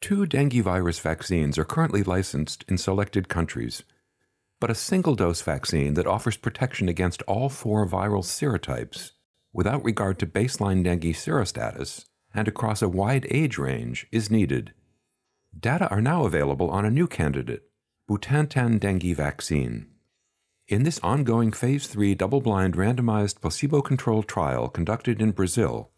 Two dengue virus vaccines are currently licensed in selected countries, but a single dose vaccine that offers protection against all four viral serotypes without regard to baseline dengue serostatus and across a wide age range is needed. Data are now available on a new candidate, Butantan dengue vaccine. In this ongoing Phase 3 double blind randomized placebo controlled trial conducted in Brazil,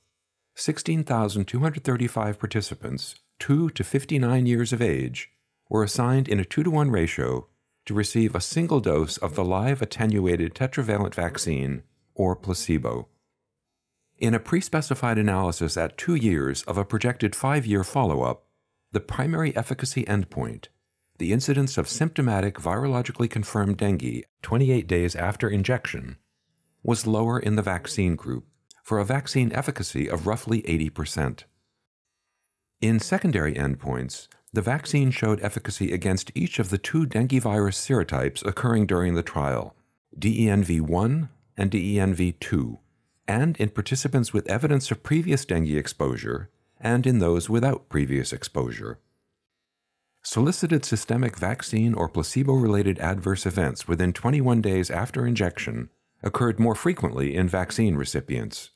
16,235 participants, 2 to 59 years of age, were assigned in a 2 to 1 ratio to receive a single dose of the live attenuated tetravalent vaccine or placebo. In a pre specified analysis at two years of a projected five year follow up, the primary efficacy endpoint, the incidence of symptomatic virologically confirmed dengue 28 days after injection, was lower in the vaccine group for a vaccine efficacy of roughly 80%. In secondary endpoints, the vaccine showed efficacy against each of the two dengue virus serotypes occurring during the trial, DENV1 and DENV2, and in participants with evidence of previous dengue exposure and in those without previous exposure. Solicited systemic vaccine or placebo related adverse events within 21 days after injection occurred more frequently in vaccine recipients.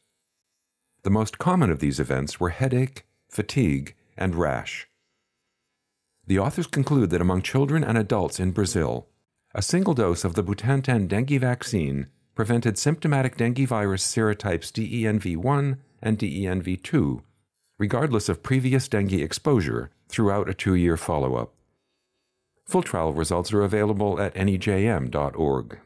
The most common of these events were headache, fatigue, and rash. The authors conclude that among children and adults in Brazil, a single dose of the Butantan dengue vaccine prevented symptomatic dengue virus serotypes DENV1 and DENV2, regardless of previous dengue exposure, throughout a two year follow up. Full trial results are available at nejm.org.